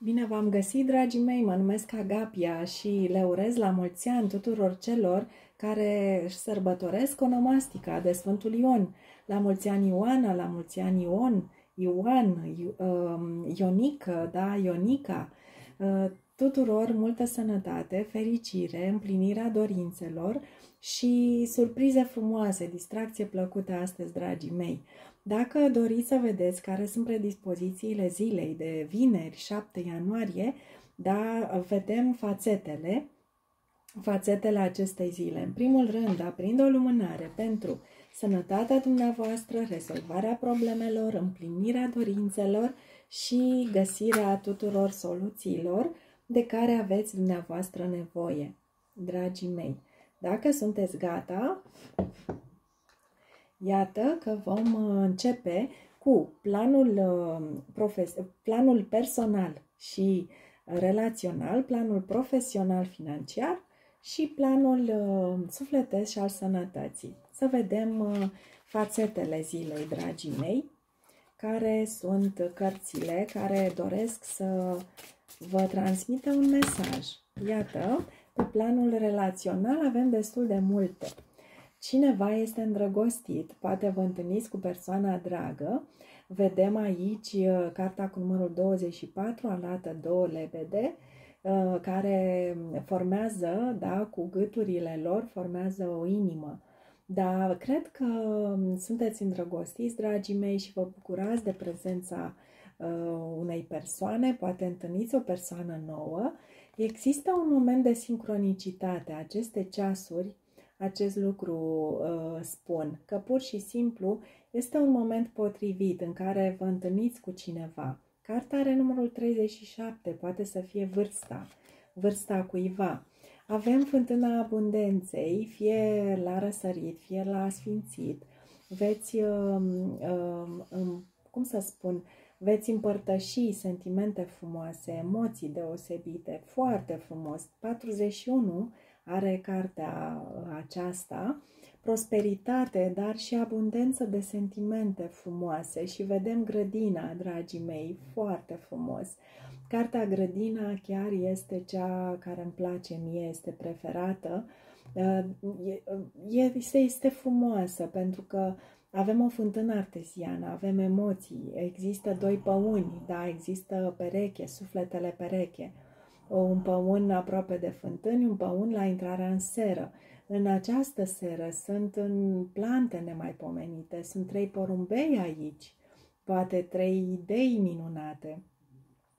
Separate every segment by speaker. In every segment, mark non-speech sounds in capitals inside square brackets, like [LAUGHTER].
Speaker 1: Bine v-am găsit, dragii mei! Mă numesc Agapia și le urez la mulți ani tuturor celor care își sărbătoresc onomastica de Sfântul Ion. La mulți ani Ioana, la mulți ani Ion, Ioan, um, Ionică, da, Ionica. Uh, tuturor multă sănătate, fericire, împlinirea dorințelor și surprize frumoase, distracție plăcută astăzi, dragii mei. Dacă doriți să vedeți care sunt predispozițiile zilei de vineri 7 ianuarie, da, vedem fațetele, fațetele acestei zile. În primul rând, aprind o lumânare pentru sănătatea dumneavoastră, rezolvarea problemelor, împlinirea dorințelor și găsirea tuturor soluțiilor de care aveți dumneavoastră nevoie, dragii mei. Dacă sunteți gata, Iată că vom uh, începe cu planul, uh, profes- planul personal și relațional, planul profesional financiar și planul uh, sufletesc și al sănătății. Să vedem fațetele zilei, dragii mei, care sunt cărțile care doresc să vă transmită un mesaj. Iată, pe planul relațional avem destul de multe. Cineva este îndrăgostit, poate vă întâlniți cu persoana dragă. Vedem aici uh, carta cu numărul 24, alată două lebede, uh, care formează, da, cu gâturile lor, formează o inimă. Dar cred că um, sunteți îndrăgostiți, dragii mei, și vă bucurați de prezența uh, unei persoane, poate întâlniți o persoană nouă. Există un moment de sincronicitate. Aceste ceasuri acest lucru uh, spun, că pur și simplu este un moment potrivit în care vă întâlniți cu cineva. Carta are numărul 37, poate să fie vârsta, vârsta cuiva. Avem fântâna abundenței, fie la răsărit, fie la sfințit. Veți, uh, uh, cum să spun, veți împărtăși sentimente frumoase, emoții deosebite, foarte frumos. 41 are cartea aceasta, prosperitate, dar și abundență de sentimente frumoase și vedem grădina, dragii mei, foarte frumos. Cartea Grădina chiar este cea care îmi place mie, este preferată. Este, este frumoasă pentru că avem o fântână arteziană, avem emoții, există doi păuni, da, există pereche, sufletele pereche un păun aproape de fântâni, un păun la intrarea în seră. În această seră sunt în plante nemaipomenite, sunt trei porumbei aici, poate trei idei minunate.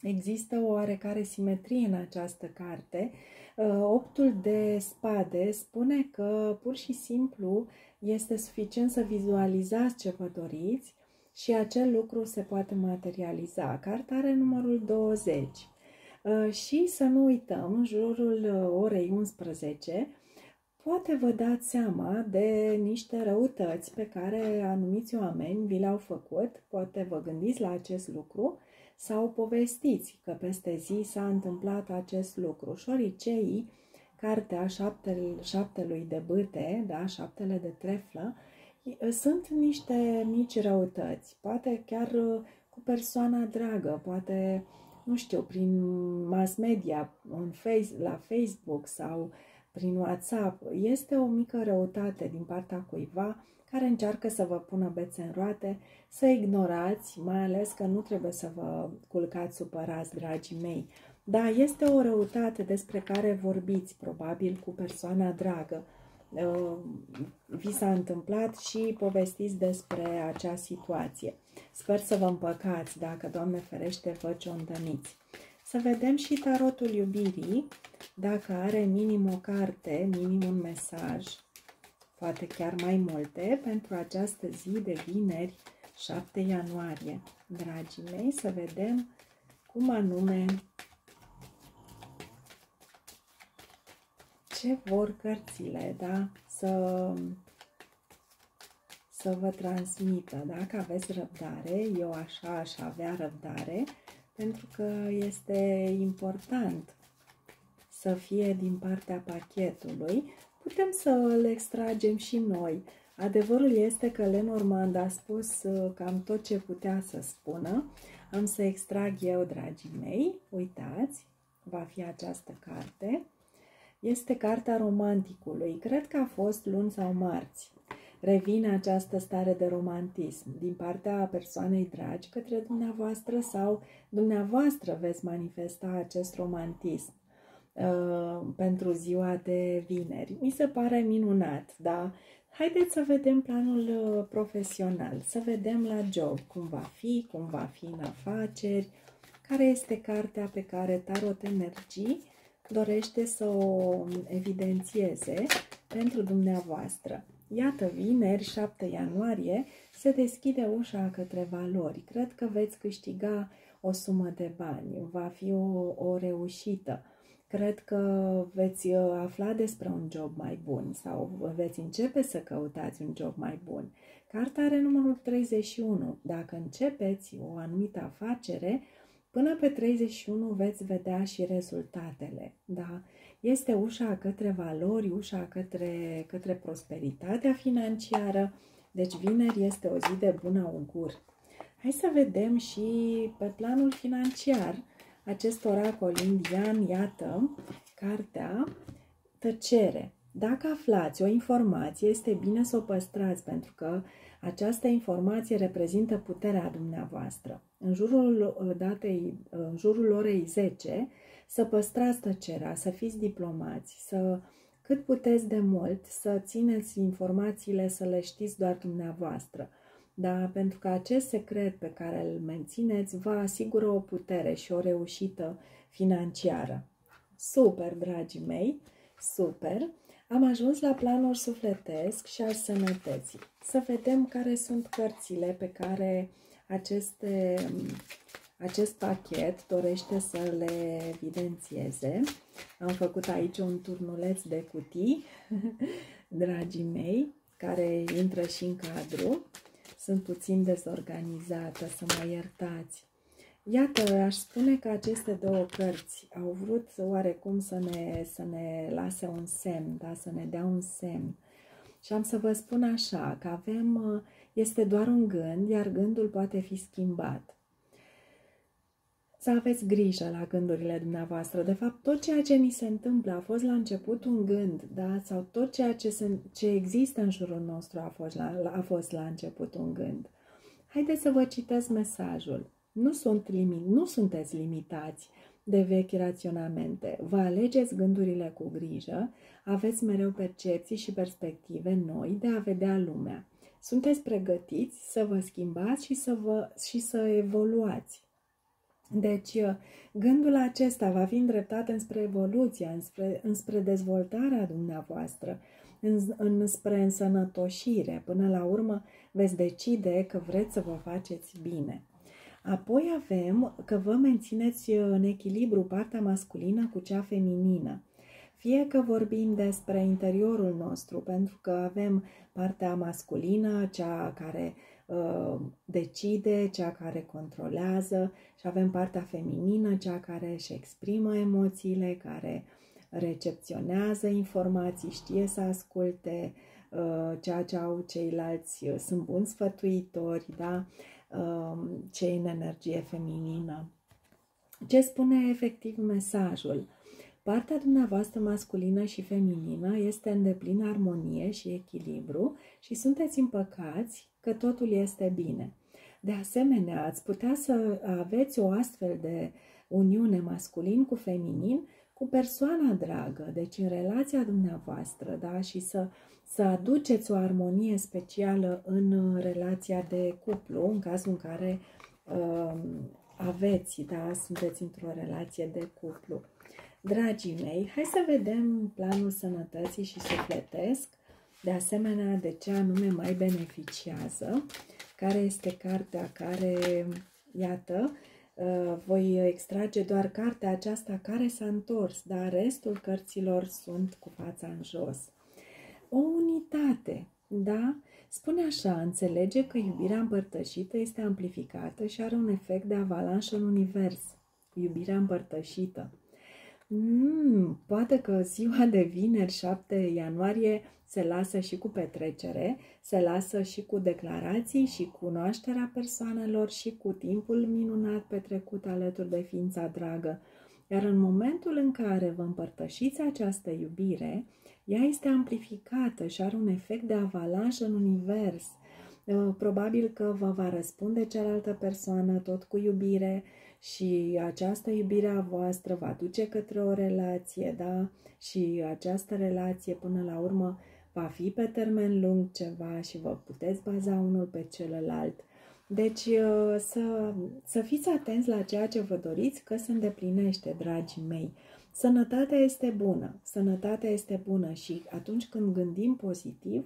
Speaker 1: Există o oarecare simetrie în această carte. Uh, optul de spade spune că pur și simplu este suficient să vizualizați ce vă doriți și acel lucru se poate materializa. Carta are numărul 20. Uh, și să nu uităm, în jurul uh, orei 11, poate vă dați seama de niște răutăți pe care anumiți oameni vi le-au făcut, poate vă gândiți la acest lucru sau povestiți că peste zi s-a întâmplat acest lucru. Șoriceii, cartea șaptele, șaptelui de bâte, da, șaptele de treflă, sunt niște mici răutăți, poate chiar uh, cu persoana dragă, poate nu știu, prin mass media, în face, la Facebook sau prin WhatsApp, este o mică răutate din partea cuiva care încearcă să vă pună bețe în roate, să ignorați, mai ales că nu trebuie să vă culcați supărați, dragii mei. Da, este o răutate despre care vorbiți, probabil, cu persoana dragă. Uh, vi s-a întâmplat și povestiți despre acea situație. Sper să vă împăcați, dacă, Doamne ferește, vă ciondăniți. Să vedem și tarotul iubirii, dacă are minim o carte, minim un mesaj, poate chiar mai multe, pentru această zi de vineri, 7 ianuarie. Dragii mei, să vedem cum anume ce vor cărțile, da? Să, să vă transmită. Dacă aveți răbdare, eu așa aș avea răbdare, pentru că este important să fie din partea pachetului. Putem să le extragem și noi. Adevărul este că Lenormand a spus uh, cam tot ce putea să spună. Am să extrag eu, dragii mei, uitați, va fi această carte. Este cartea romanticului. Cred că a fost luni sau marți. Revine această stare de romantism din partea persoanei dragi către dumneavoastră sau dumneavoastră veți manifesta acest romantism uh, pentru ziua de vineri. Mi se pare minunat, da? Haideți să vedem planul uh, profesional, să vedem la job cum va fi, cum va fi în afaceri, care este cartea pe care Tarot Energii dorește să o evidențieze pentru dumneavoastră. Iată, vineri, 7 ianuarie, se deschide ușa către valori. Cred că veți câștiga o sumă de bani, va fi o, o reușită. Cred că veți uh, afla despre un job mai bun sau veți începe să căutați un job mai bun. Carta are numărul 31. Dacă începeți o anumită afacere, până pe 31 veți vedea și rezultatele. Da? Este ușa către valori, ușa către, către prosperitatea financiară. Deci vineri este o zi de bună augur. Hai să vedem și pe planul financiar acest oracol indian, iată, cartea Tăcere. Dacă aflați o informație, este bine să o păstrați, pentru că această informație reprezintă puterea dumneavoastră. În jurul, datei, în jurul orei 10, să păstrați tăcerea, să fiți diplomați, să cât puteți de mult, să țineți informațiile, să le știți doar dumneavoastră. Da, pentru că acest secret pe care îl mențineți vă asigură o putere și o reușită financiară. Super, dragii mei, super! Am ajuns la planul sufletesc și al sănătății. Să vedem care sunt cărțile pe care aceste, acest pachet dorește să le evidențieze. Am făcut aici un turnuleț de cutii, [LAUGHS] dragii mei, care intră și în cadru. Sunt puțin dezorganizată, să mă iertați. Iată, aș spune că aceste două cărți au vrut oarecum să ne, să ne lase un semn, da? să ne dea un semn. Și am să vă spun așa, că avem, este doar un gând, iar gândul poate fi schimbat să aveți grijă la gândurile dumneavoastră. De fapt, tot ceea ce ni se întâmplă a fost la început un gând, da? Sau tot ceea ce, se, ce există în jurul nostru a fost, la, a fost la început un gând. Haideți să vă citesc mesajul. Nu, sunt limit, nu sunteți limitați de vechi raționamente. Vă alegeți gândurile cu grijă, aveți mereu percepții și perspective noi de a vedea lumea. Sunteți pregătiți să vă schimbați și să, vă, și să evoluați. Deci, uh, gândul acesta va fi îndreptat înspre evoluția, înspre, înspre dezvoltarea dumneavoastră, înspre însănătoșire. Până la urmă veți decide că vreți să vă faceți bine. Apoi avem că vă mențineți uh, în echilibru partea masculină cu cea feminină. Fie că vorbim despre interiorul nostru, pentru că avem partea masculină, cea care Uh, decide, cea care controlează și avem partea feminină, cea care își exprimă emoțiile, care recepționează informații, știe să asculte uh, ceea ce au ceilalți, uh, sunt buni sfătuitori, da? Cei în energie feminină. Ce spune efectiv mesajul? Partea dumneavoastră masculină și feminină este în deplină armonie și echilibru și sunteți împăcați că totul este bine. De asemenea, ați putea să aveți o astfel de uniune masculin cu feminin cu persoana dragă, deci în relația dumneavoastră, da? și să, să aduceți o armonie specială în relația de cuplu, în cazul în care uh, aveți, da? sunteți într-o relație de cuplu. Dragii mei, hai să vedem planul sănătății și sufletesc de asemenea, de ce anume mai beneficiază, care este cartea care, iată, uh, voi extrage doar cartea aceasta care s-a întors, dar restul cărților sunt cu fața în jos. O unitate, da? Spune așa, înțelege că iubirea împărtășită este amplificată și are un efect de avalanșă în univers. Iubirea împărtășită. Mm, poate că ziua de vineri 7 ianuarie se lasă și cu petrecere, se lasă și cu declarații și cunoașterea persoanelor și cu timpul minunat petrecut alături de ființa dragă. Iar în momentul în care vă împărtășiți această iubire, ea este amplificată și are un efect de avalanșă în univers. Uh, probabil că vă va răspunde cealaltă persoană tot cu iubire și această iubire a voastră va duce către o relație, da? Și această relație până la urmă va fi pe termen lung ceva și vă puteți baza unul pe celălalt. Deci uh, să, să fiți atenți la ceea ce vă doriți că se îndeplinește, dragii mei. Sănătatea este bună, sănătatea este bună și atunci când gândim pozitiv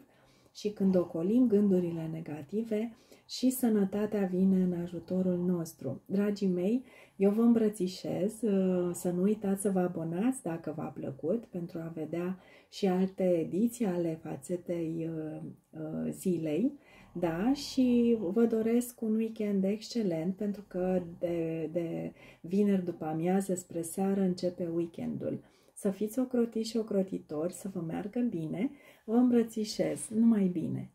Speaker 1: și când ocolim gândurile negative, și sănătatea vine în ajutorul nostru. Dragii mei, eu vă îmbrățișez uh, să nu uitați să vă abonați dacă v-a plăcut pentru a vedea și alte ediții ale fațetei uh, uh, zilei. Da, și vă doresc un weekend excelent pentru că de, de vineri după amiază spre seară începe weekendul. Să fiți ocrotiți și ocrotitori, să vă meargă bine, vă îmbrățișez, numai bine!